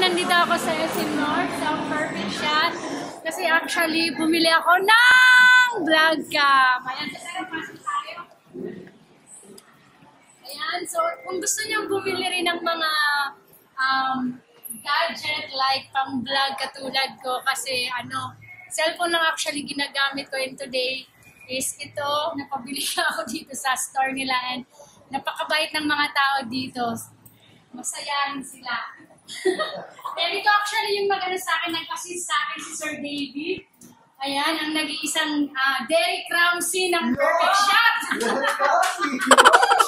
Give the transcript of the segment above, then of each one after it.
nandito ako sa SM North, sa Perfect Shot. Kasi actually, bumili ako ng vlog cam. Ayan. Ayan, so kung gusto niyo bumili rin ng mga um, gadget like pang vlog katulad ko kasi ano, cellphone lang actually ginagamit ko in today is ito, napabili ako dito sa store nila and napakabait ng mga tao dito. Masayahin sila. And ito actually yung magano sa akin, nag-assist sa akin si Sir David. Ayan, ang nag-iisang uh, Derek Ramsey ng Perfect Shot.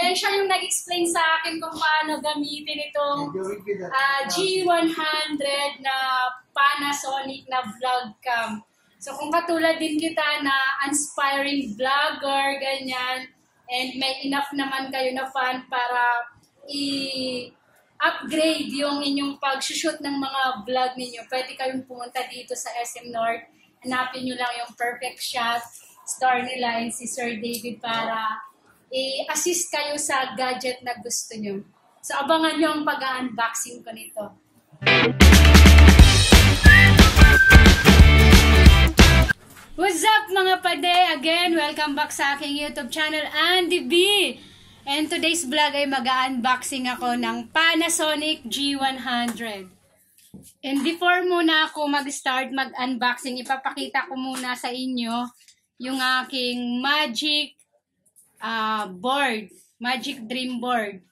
Ayan siya yung nag-explain sa akin kung paano gamitin itong uh, G100 na Panasonic na vlog cam. So kung katulad din kita na inspiring vlogger, ganyan, and may enough naman kayo na fan para i- upgrade yung inyong pag-shoot ng mga vlog ninyo, pwede kayong pumunta dito sa SM North. Hanapin nyo lang yung perfect shot star nila and si Sir David para i-assist kayo sa gadget na gusto nyo. So, abangan nyo ang pag-unboxing ko nito. What's up mga pade? Again, welcome back sa aking YouTube channel, Andy B. And today's vlog ay mag-unboxing ako ng Panasonic G100. And before muna ako mag-start mag-unboxing, ipapakita ko muna sa inyo yung aking Magic uh, board, Magic Dream board.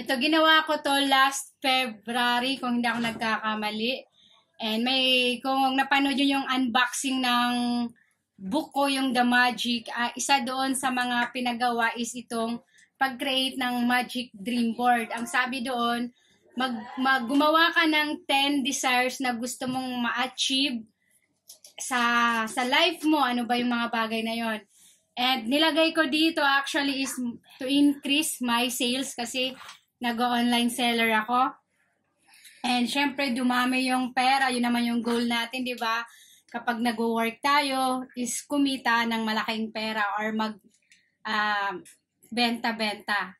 Ito, ginawa ko to last February, kung hindi ako nagkakamali. And may, kung napanood yun yung unboxing ng book ko yung The Magic, uh, isa doon sa mga pinagawa is itong pag-create ng Magic Dream Board. Ang sabi doon, mag, mag gumawa ka ng 10 desires na gusto mong ma-achieve sa sa life mo. Ano ba yung mga bagay na yon? And nilagay ko dito actually is to increase my sales kasi nag-online seller ako. And syempre dumami yung pera, yun naman yung goal natin, 'di ba? Kapag nag-work tayo is kumita ng malaking pera or mag uh, benta-benta.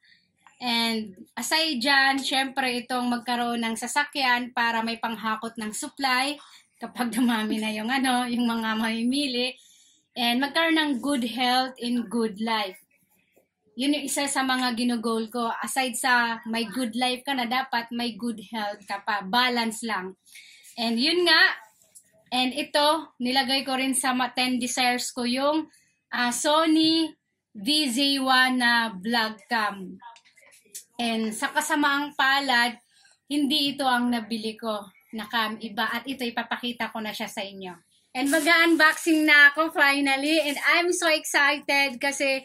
And aside dyan, syempre itong magkaroon ng sasakyan para may panghakot ng supply kapag dumami na yung ano, yung mga mamimili. And magkaroon ng good health in good life. Yun yung isa sa mga ginugol ko. Aside sa may good life ka na, dapat may good health ka pa. Balance lang. And yun nga, And ito, nilagay ko rin sa 10 desires ko yung uh, Sony VZ1 na vlog cam. And sa kasamaang palad, hindi ito ang nabili ko na cam iba at ito ipapakita ko na siya sa inyo. And mag-unboxing na ako finally and I'm so excited kasi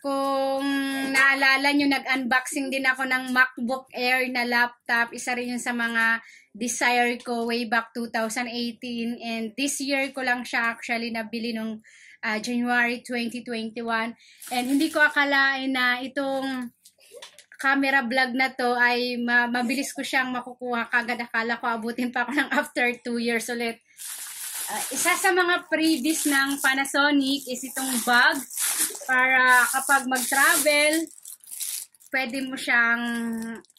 kung naalala nyo, nag-unboxing din ako ng MacBook Air na laptop. Isa rin yun sa mga desire ko way back 2018 and this year ko lang siya actually nabili nung uh, January 2021 and hindi ko akalain na itong camera vlog na to ay ma mabilis ko siyang makukuha kagad. Akala ko abutin pa ako ng after 2 years ulit. Uh, isa sa mga previous ng Panasonic is itong bag para kapag mag-travel pwede mo siyang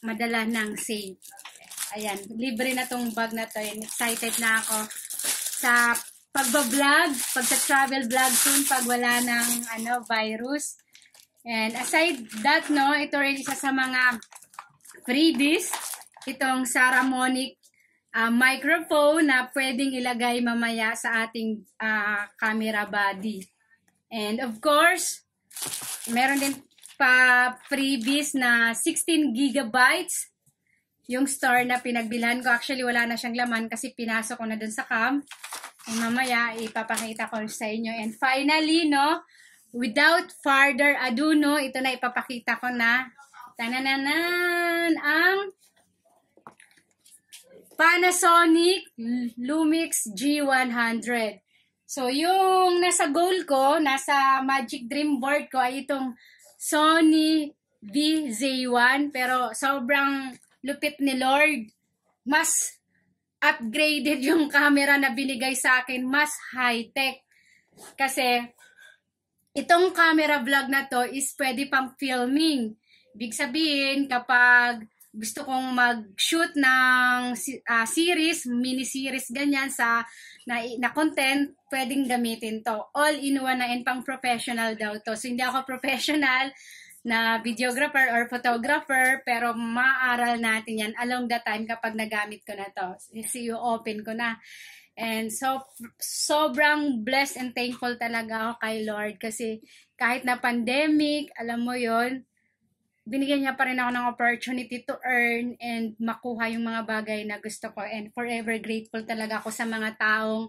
madala ng safe Ayan, libre na tong bag na to. And excited na ako sa pagbablog, pag sa travel vlog soon, pag wala ng ano, virus. And aside that, no, ito rin isa sa mga freebies. Itong Saramonic uh, microphone na pwedeng ilagay mamaya sa ating uh, camera body. And of course, meron din pa freebies na 16 gigabytes yung store na pinagbilhan ko. Actually, wala na siyang laman kasi pinasok ko na dun sa cam. And mamaya, ipapakita ko sa inyo. And finally, no, without further ado, no, ito na ipapakita ko na. Tanananan! Ang Panasonic Lumix G100. So, yung nasa goal ko, nasa Magic Dream board ko ay itong Sony VZ1. Pero sobrang lupit ni Lord. Mas upgraded yung camera na binigay sa akin. Mas high-tech. Kasi, itong camera vlog na to is pwede pang filming. Big sabihin, kapag gusto kong mag-shoot ng uh, series, mini-series ganyan sa na, na content, pwedeng gamitin to. All in one na and pang professional daw to. So hindi ako professional na videographer or photographer, pero maaral natin yan along the time kapag nagamit ko na to. You open ko na. And so, sobrang blessed and thankful talaga ako kay Lord kasi kahit na pandemic, alam mo yon binigyan niya pa rin ako ng opportunity to earn and makuha yung mga bagay na gusto ko. And forever grateful talaga ako sa mga taong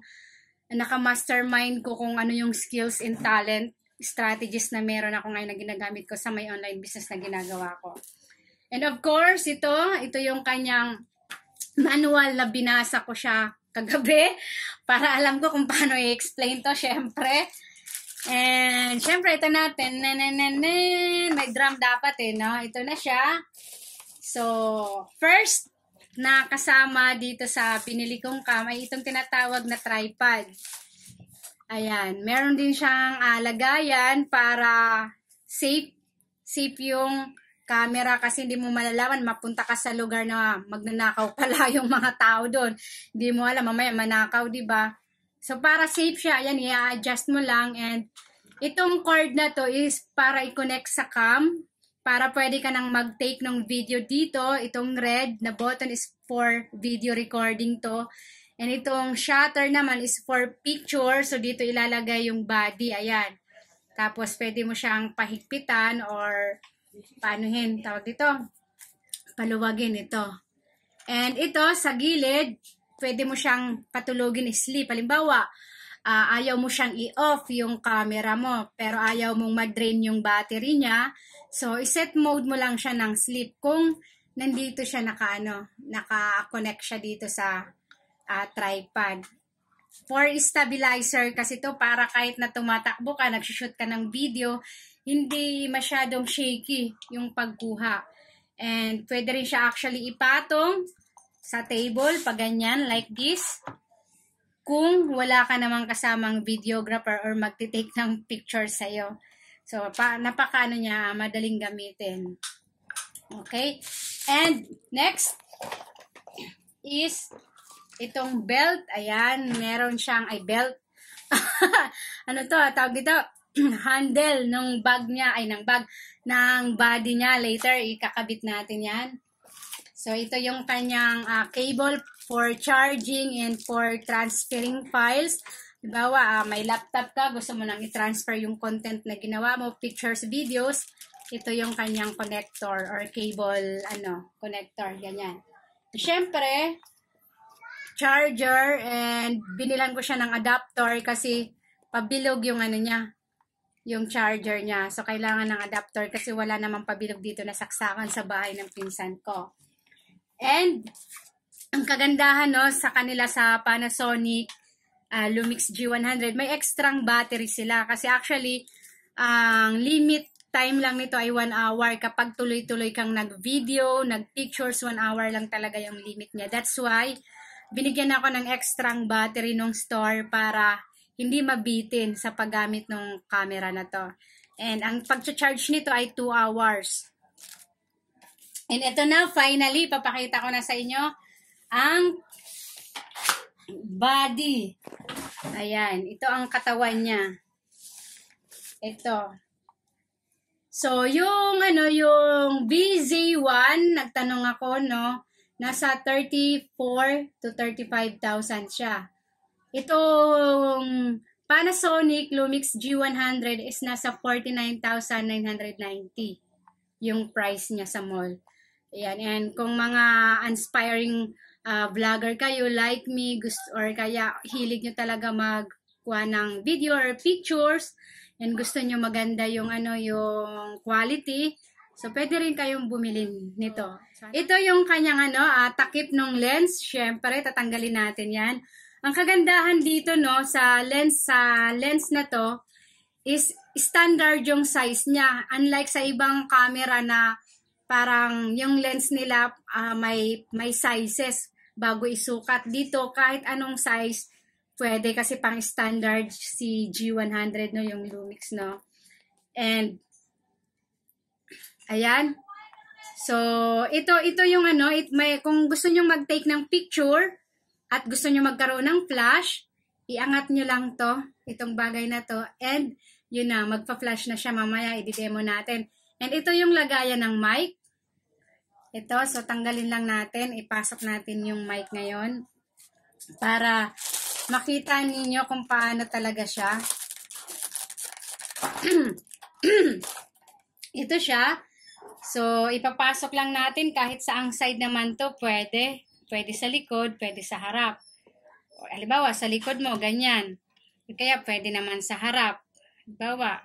naka-mastermind ko kung ano yung skills and talent, strategies na meron ako ngayon na ginagamit ko sa may online business na ginagawa ko. And of course, ito, ito yung kanyang manual na binasa ko siya kagabi para alam ko kung paano i-explain to, syempre. And, syempre, ito natin. Nanananan. May drum dapat eh, no? Ito na siya. So, first, na kasama dito sa pinili kong cam itong tinatawag na tripod. Ayan. Meron din siyang uh, lagayan para safe, safe yung camera kasi hindi mo malalaman mapunta ka sa lugar na magnanakaw pala yung mga tao doon. Hindi mo alam mamaya manakaw, 'di ba? So, para safe siya, ayan, i-adjust mo lang. And, itong cord na to is para i-connect sa cam. Para pwede ka nang mag-take ng video dito. Itong red na button is for video recording to. And itong shutter naman is for picture. So, dito ilalagay yung body. Ayan. Tapos, pwede mo siyang pahigpitan or panuhin. Tawag dito. Paluwagin ito. And ito, sa gilid, pwede mo siyang patulogin sleep. Halimbawa, uh, ayaw mo siyang i-off yung camera mo, pero ayaw mong ma-drain yung battery niya. So, iset mode mo lang siya ng sleep kung nandito siya naka, ano, naka-connect siya dito sa uh, tripod. For stabilizer kasi to para kahit na tumatakbo ka, nagsushoot ka ng video, hindi masyadong shaky yung pagkuha. And pwede rin siya actually ipatong sa table, pag ganyan, like this. Kung wala ka namang kasamang videographer or magti-take ng picture sa'yo. So, pa, napaka ano niya, madaling gamitin. Okay? And, next is itong belt. Ayan, meron siyang, ay belt. ano to, tawag dito, handle ng bag niya, ay ng bag, ng body niya. Later, ikakabit natin yan. So, ito yung kanyang uh, cable for charging and for transferring files. Dibawa, uh, may laptop ka, gusto mo nang i-transfer yung content na ginawa mo, pictures, videos, ito yung kanyang connector or cable, ano, connector, ganyan. Siyempre, charger and binilan ko siya ng adapter kasi pabilog yung ano niya, yung charger niya. So, kailangan ng adapter kasi wala namang pabilog dito na saksakan sa bahay ng pinsan ko. And, ang kagandahan no, sa kanila sa Panasonic uh, Lumix G100, may extrang battery sila. Kasi actually, ang limit time lang nito ay 1 hour. Kapag tuloy-tuloy kang nag-video, nag-pictures, 1 hour lang talaga yung limit niya. That's why, binigyan ako ng extrang battery nung store para hindi mabitin sa paggamit ng camera na to. And ang pag-charge nito ay 2 hours. And ito na, finally, papakita ko na sa inyo ang body. Ayan, ito ang katawan niya. Ito. So, yung ano, yung BZ1, nagtanong ako, no, nasa 34 to 35,000 siya. Itong Panasonic Lumix G100 is nasa 49,990 yung price niya sa mall. Ayan, and kung mga inspiring uh, vlogger kayo like me, gusto, or kaya hilig nyo talaga magkuha ng video or pictures, and gusto nyo maganda yung ano yung quality, so pwede rin kayong bumili nito. Ito yung kanyang ano, uh, takip ng lens. Syempre, tatanggalin natin yan. Ang kagandahan dito no sa lens sa lens na to is standard yung size niya. Unlike sa ibang camera na parang yung lens nila uh, may may sizes bago isukat dito kahit anong size pwede kasi pang standard si G100 no yung Lumix no and ayan So, ito ito yung ano, it, may kung gusto niyo mag-take ng picture at gusto niyo magkaroon ng flash, iangat niyo lang 'to, itong bagay na 'to and yun na, magpa-flash na siya mamaya, i-demo natin. And ito yung lagayan ng mic. Ito, so tanggalin lang natin, ipasok natin yung mic ngayon para makita ninyo kung paano talaga siya. ito siya. So, ipapasok lang natin kahit saang side naman to pwede. Pwede sa likod, pwede sa harap. O, halimbawa, sa likod mo, ganyan. Kaya pwede naman sa harap. Halimbawa,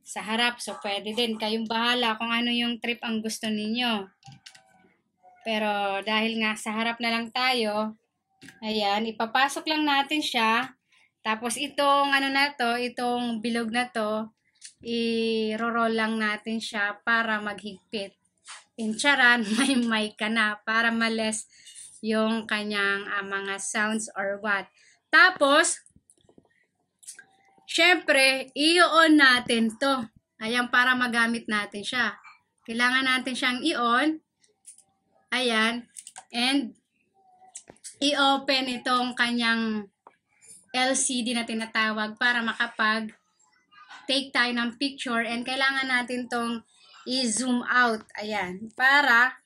sa harap. So, pwede din. Kayong bahala kung ano yung trip ang gusto ninyo. Pero, dahil nga sa harap na lang tayo, ayan, ipapasok lang natin siya. Tapos, itong ano na to, itong bilog na to, i-roll lang natin siya para maghigpit. Incharan, may mic ka na para males yung kanyang uh, mga sounds or what. Tapos, syempre, i-on natin to. Ayan, para magamit natin siya. Kailangan natin siyang i-on. Ayan. And, i-open itong kanyang LCD na tinatawag para makapag take tayo ng picture and kailangan natin tong i-zoom out. Ayan. Para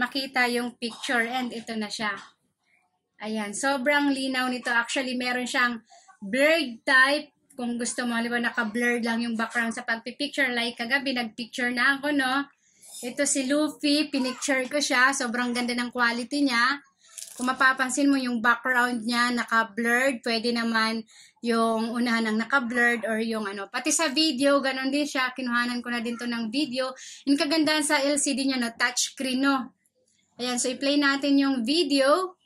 makita yung picture and ito na siya. Ayan. Sobrang linaw nito. Actually, meron siyang blurred type. Kung gusto mo, ba naka-blurred lang yung background sa pagpipicture. Like kagabi, nagpicture na ako, no? Ito si Luffy, pinicture ko siya. Sobrang ganda ng quality niya. Kung mapapansin mo yung background niya, naka-blurred. Pwede naman yung unahan ng naka-blurred or yung ano. Pati sa video, ganun din siya. Kinuhanan ko na din to ng video. Yung kagandahan sa LCD niya, no, touchscreen, no. Ayan, so i-play natin yung video.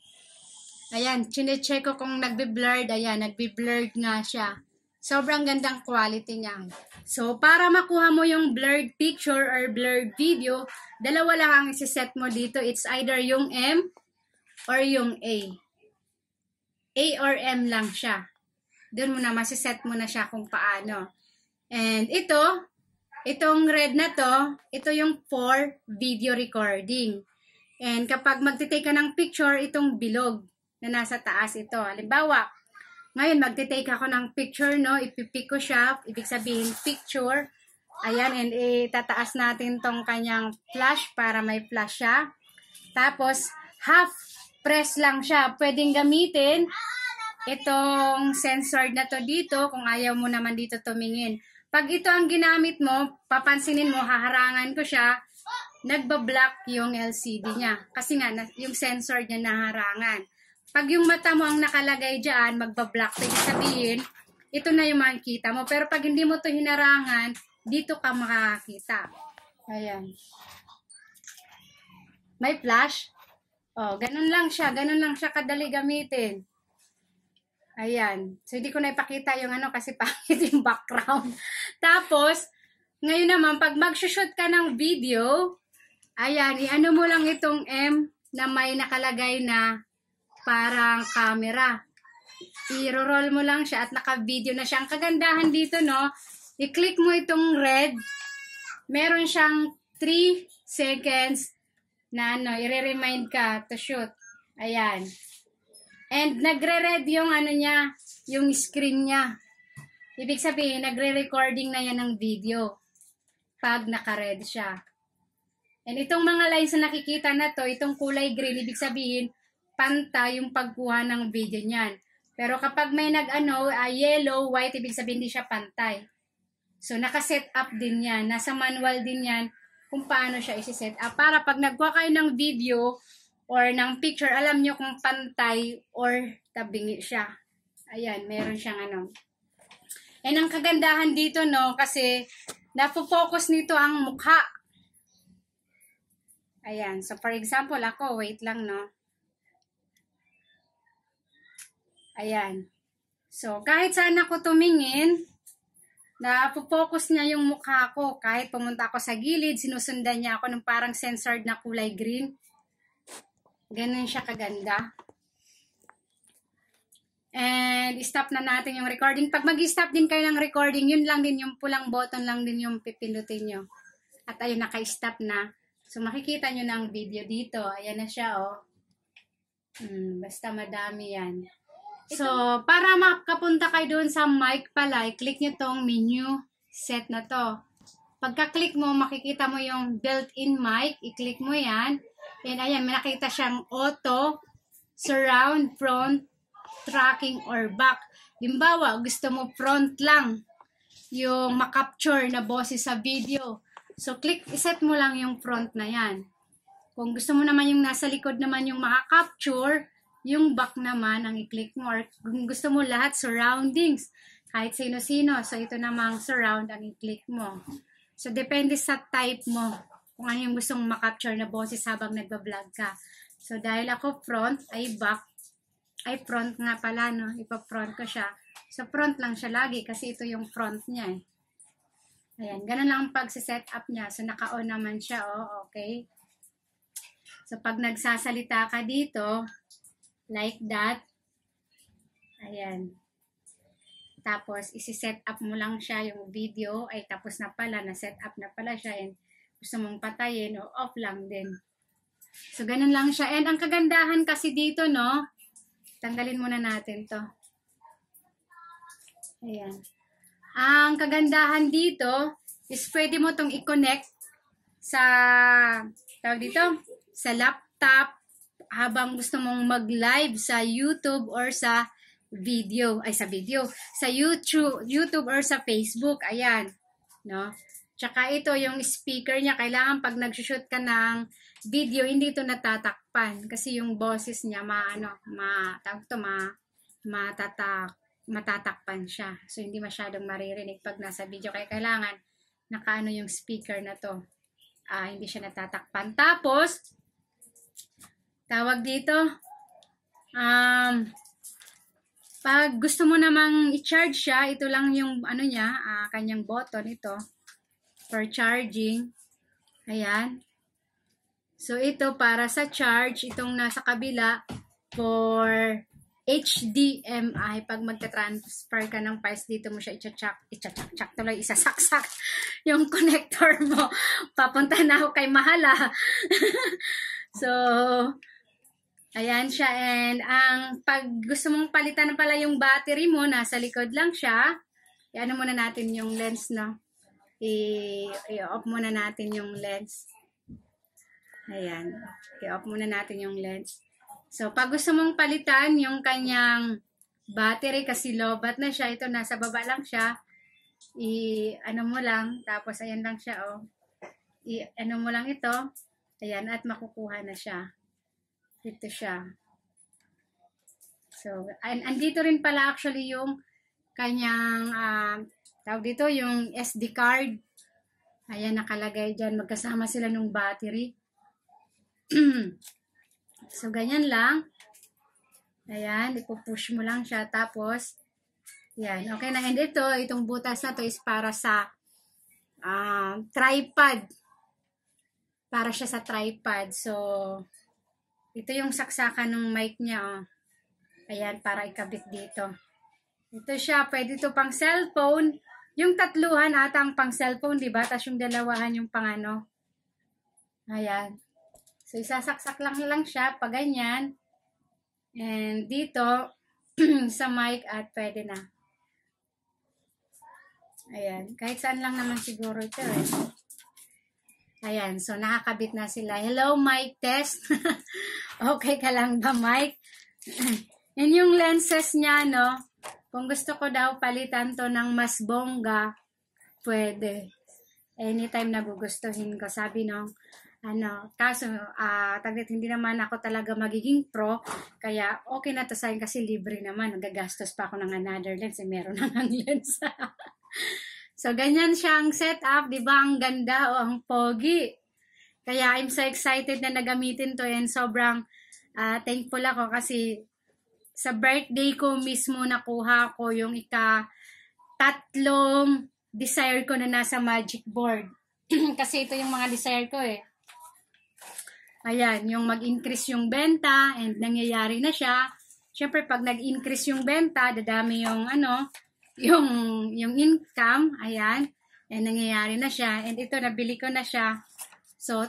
Ayan, chinecheck ko kung nagbe-blurred. Ayan, nagbe-blurred nga siya. Sobrang gandang quality niya. So, para makuha mo yung blurred picture or blurred video, dalawa lang ang isi-set mo dito. It's either yung M or yung A. A or M lang siya. Doon mo na masiset mo na siya kung paano. And ito, itong red na to, ito yung for video recording. And kapag magtitake ka ng picture, itong bilog na nasa taas ito. Halimbawa, ngayon magtitake ako ng picture, no? Ipipick ko siya, ibig sabihin picture. Ayan, and itataas natin tong kanyang flash para may flash siya. Tapos, half press lang siya. Pwedeng gamitin itong sensor na to dito kung ayaw mo naman dito tumingin. Pag ito ang ginamit mo, papansinin mo, haharangan ko siya, nagbablock yung LCD niya. Kasi nga, yung sensor niya naharangan. Pag yung mata mo ang nakalagay dyan, magbablock. Ibig sabihin, ito na yung makikita mo. Pero pag hindi mo to hinarangan, dito ka makakita. Ayan. May flash. Oh, ganun lang siya. Ganun lang siya kadali gamitin. Ayan. So, hindi ko na ipakita yung ano kasi pangit yung background. Tapos, ngayon naman, pag mag-shoot ka ng video, ayan, i-ano mo lang itong M na may nakalagay na parang camera. I-roll mo lang siya at naka-video na siya. Ang kagandahan dito, no, i-click mo itong red. Meron siyang 3 seconds na ano, i-remind ka to shoot. Ayan. And nagre-red yung ano niya, yung screen niya. Ibig sabihin, nagre-recording na yan ng video pag naka-red siya. And itong mga lines na nakikita na to, itong kulay green, ibig sabihin, pantay yung pagkuha ng video niyan. Pero kapag may nag-ano, uh, yellow, white, ibig sabihin hindi siya pantay. So, naka-set up din yan. Nasa manual din yan kung paano siya isi-set up. Para pag nagkuha kayo ng video, or ng picture, alam nyo kung pantay or tabingi siya. Ayan, meron siyang ano. And ang kagandahan dito, no, kasi napofocus nito ang mukha. Ayan, so for example, ako, wait lang, no. Ayan. So, kahit saan ako tumingin, na-focus niya yung mukha ko. Kahit pumunta ako sa gilid, sinusundan niya ako ng parang censored na kulay green. Ganun siya kaganda. And stop na natin yung recording. Pag mag-stop din kayo ng recording, yun lang din yung pulang button lang din yung pipindutin nyo. At ayun, naka-stop na. So, makikita nyo ang video dito. Ayan na siya, oh. Hmm, basta madami yan. So, para makapunta kayo doon sa mic pala, i-click nyo tong menu set na to. Pagka-click mo, makikita mo yung built-in mic. I-click mo yan. Then, ayan, may nakita siyang auto, surround, front, tracking, or back. Limbawa, gusto mo front lang yung makapture na boses sa video. So, click, iset mo lang yung front na yan. Kung gusto mo naman yung nasa likod naman yung makakapture, yung back naman ang i-click mo. Or kung gusto mo lahat, surroundings. Kahit sino-sino. So, ito namang surround ang i-click mo. So, depende sa type mo. Kung ano yung gustong makapture na boses habang nagbablog ka. So, dahil ako front, ay back. Ay, front nga pala, no? Ipa-front ko siya. So, front lang siya lagi kasi ito yung front niya, eh. Ayan, ganun lang ang pag-set up niya. So, naka-on naman siya, oh, okay. So, pag nagsasalita ka dito, like that, ayan. Tapos, isi-set up mo lang siya yung video, ay tapos na pala, na-set up na pala siya, and gusto mong patayin o off lang din. So, ganun lang siya. And ang kagandahan kasi dito, no, tanggalin muna natin to. Ayan. Ang kagandahan dito is pwede mo tong i-connect sa tawag dito, sa laptop habang gusto mong mag-live sa YouTube or sa video, ay sa video, sa YouTube, YouTube or sa Facebook, ayan, no? Tsaka ito yung speaker niya, kailangan pag nag-shoot ka ng video, hindi ito natatakpan kasi yung boses niya maano, ma, tawag to, ma, matatak, matatakpan siya. So, hindi masyadong maririnig pag nasa video. Kaya kailangan nakaano yung speaker na to. Ah, hindi siya natatakpan. Tapos, tawag dito, um, pag gusto mo namang i-charge siya, ito lang yung ano niya, ah, kanyang button ito for charging. Ayan. So, ito para sa charge, itong nasa kabila for HDMI, pag magta-transfer ka ng files dito mo siya i-chak, i-chak, tuloy, isasaksak yung connector mo. Papunta na ako kay Mahala. so, ayan siya. And ang pag gusto mong palitan na pala yung battery mo, nasa likod lang siya. I-ano muna natin yung lens, no? I-off muna natin yung lens. Ayan. I-off muna natin yung lens. So, pag gusto mong palitan yung kanyang battery kasi lobat na siya, ito nasa baba lang siya, i ano mo lang, tapos ayan lang siya oh. I ano mo lang ito, ayan at makukuha na siya. Ito siya. So, and, andito rin pala actually yung kanyang uh, tawag dito yung SD card. Ayan nakalagay diyan magkasama sila nung battery. So, ganyan lang. Ayan, ipupush mo lang siya. Tapos, yan. Okay na. And ito, itong butas na to is para sa uh, tripod. Para siya sa tripod. So, ito yung saksakan ng mic niya. Oh. Ayan, para ikabit dito. Ito siya. Pwede ito pang cellphone. Yung tatluhan ata ang pang cellphone, di ba? Tapos yung dalawahan yung pang ano. Ayan. So, isasaksak lang lang siya pag ganyan. And dito, sa mic at pwede na. Ayan. Kahit saan lang naman siguro ito eh. Ayan. So, nakakabit na sila. Hello, mic test. okay ka lang ba, mic? And yung lenses niya, no? Kung gusto ko daw palitan to ng mas bongga, pwede. Anytime na gugustuhin ko. Sabi no, ano, kaso, uh, taglit, hindi naman ako talaga magiging pro, kaya okay na to sa akin kasi libre naman, nagagastos pa ako ng another lens, eh, meron na ng lens. So, ganyan siyang setup, di ba? Ang ganda o ang pogi. Kaya I'm so excited na nagamitin to and sobrang uh, thankful ako kasi sa birthday ko mismo nakuha ko yung ika tatlong desire ko na nasa magic board. kasi ito yung mga desire ko eh. Ayan, yung mag-increase yung benta and nangyayari na siya. Siyempre, pag nag-increase yung benta, dadami yung ano, yung, yung income. Ayan. And nangyayari na siya. And ito, nabili ko na siya. So,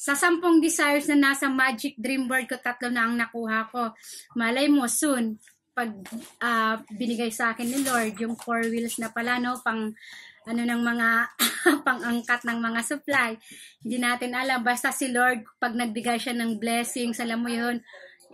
Sa sampung desires na nasa magic dream board ko, tatlo na ang nakuha ko. Malay mo, soon, pag ah, binigay sa akin ni Lord, yung four wheels na pala, no, pang ano ng mga pang-angkat ng mga supply. Hindi natin alam. Basta si Lord, pag nagbigay siya ng blessings, alam mo yun,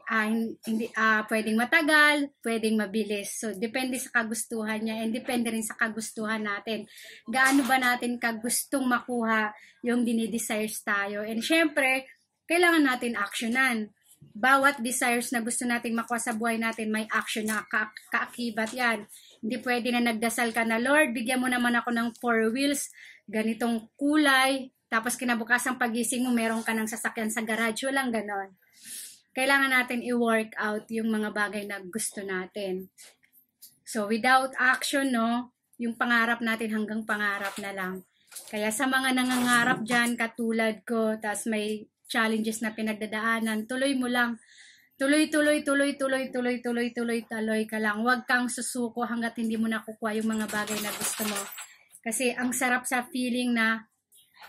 ah, hindi, ah, pwedeng matagal, pwedeng mabilis. So, depende sa kagustuhan niya and depende rin sa kagustuhan natin. Gaano ba natin kagustong makuha yung dinidesires tayo. And syempre, kailangan natin actionan. Bawat desires na gusto nating makuha sa buhay natin, may action na ka kaakibat yan. Hindi pwede na nagdasal ka na, Lord, bigyan mo naman ako ng four wheels, ganitong kulay, tapos kinabukasan pagising mo, meron ka ng sasakyan sa garage, walang ganon kailangan natin i-work out yung mga bagay na gusto natin. So, without action, no, yung pangarap natin hanggang pangarap na lang. Kaya sa mga nangangarap dyan, katulad ko, tas may challenges na pinagdadaanan, tuloy mo lang. Tuloy, tuloy, tuloy, tuloy, tuloy, tuloy, tuloy, tuloy ka lang. Huwag kang susuko hanggat hindi mo nakukuha yung mga bagay na gusto mo. Kasi ang sarap sa feeling na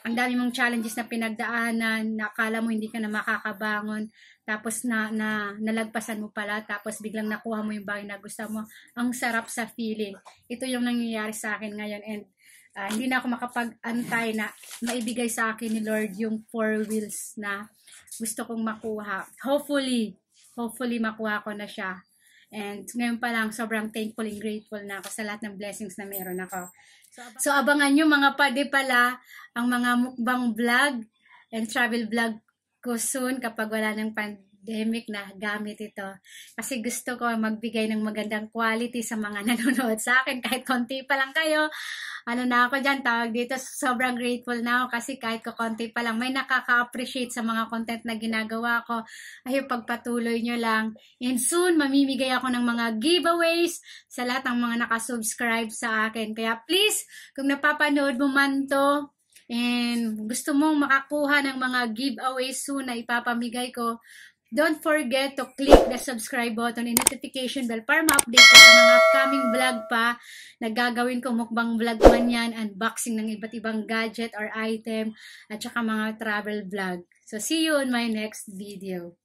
ang dami mong challenges na pinagdaanan, nakala mo hindi ka na makakabangon, tapos na, na nalagpasan mo pala, tapos biglang nakuha mo yung bagay na gusto mo. Ang sarap sa feeling. Ito yung nangyayari sa akin ngayon and uh, hindi na ako makapag-antay na maibigay sa akin ni Lord yung four wheels na gusto kong makuha. Hopefully, hopefully makuha ko na siya. And ngayon pa lang, sobrang thankful and grateful na ako sa lahat ng blessings na meron ako. So, abangan nyo mga pade pala ang mga mukbang vlog and travel vlog ko soon kapag wala ng pandemic na gamit ito. Kasi gusto ko magbigay ng magandang quality sa mga nanonood sa akin. Kahit konti pa lang kayo, ano na ako dyan, tawag dito, sobrang grateful na ako kasi kahit ko konti pa lang, may nakaka-appreciate sa mga content na ginagawa ko. Ay, pagpatuloy nyo lang. And soon, mamimigay ako ng mga giveaways sa lahat ng mga nakasubscribe sa akin. Kaya please, kung napapanood mo man to, and gusto mong makakuha ng mga giveaways soon na ipapamigay ko, don't forget to click the subscribe button and notification bell para ma-update ka sa mga upcoming vlog pa na gagawin ko mukbang vlog man yan, unboxing ng iba't ibang gadget or item, at saka mga travel vlog. So, see you on my next video.